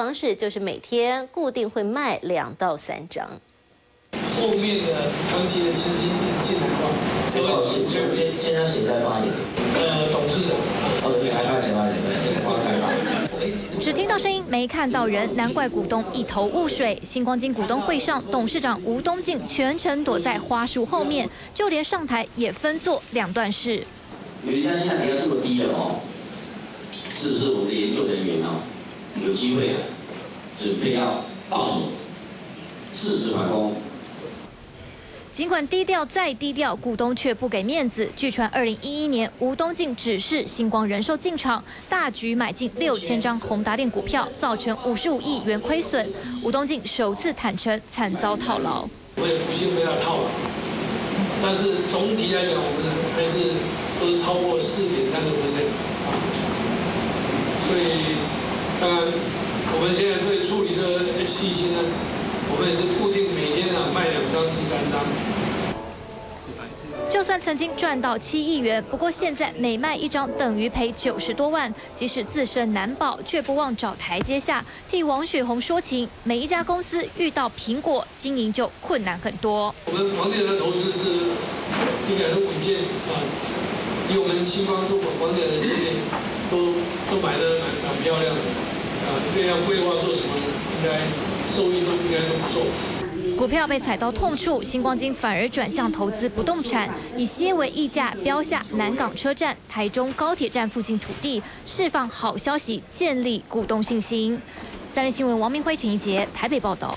方式就是每天固定会卖两到三张。后面的长期的资金一直进来的话，这个现现现在谁在发言？呃，董事长，哦，这个还发钱发钱，对，发开发。只听到声音，没看到人，难怪股东一头雾水。星光金股东会上，董事长吴东进全程躲在花束后面，就连上台也分做两段式。有一家现在跌到这么低了哦，是不是我们的研究人员啊，有机会啊，准备要报仇，适时反攻？尽管低调再低调，股东却不给面子。据传，二零一一年吴东进指示星光人寿进场，大举买进六千张宏达电股票，造成五十五亿元亏损。吴东进首次坦诚惨遭套牢。我也不幸被他套了，但是总体来讲，我们还是都是超过四点三个 percent 啊。所以，当然，我们现在对处理这个 HTC 呢？我们也是固定每天啊卖两张至三张。就算曾经赚到七亿元，不过现在每卖一张等于赔九十多万。即使自身难保，却不忘找台阶下，替王雪红说情。每一家公司遇到苹果经营就困难很多。我们房地产的投资是应该很稳健啊，以我们青方做房地产的经验，都都买的蛮蛮漂亮的啊。这样规划做什么，应该。收益都应该都不错。股票被踩到痛处，星光金反而转向投资不动产，以些为溢价标下南港车站、台中高铁站附近土地，释放好消息，建立股东信心。三立新闻王明辉、陈一杰台北报道。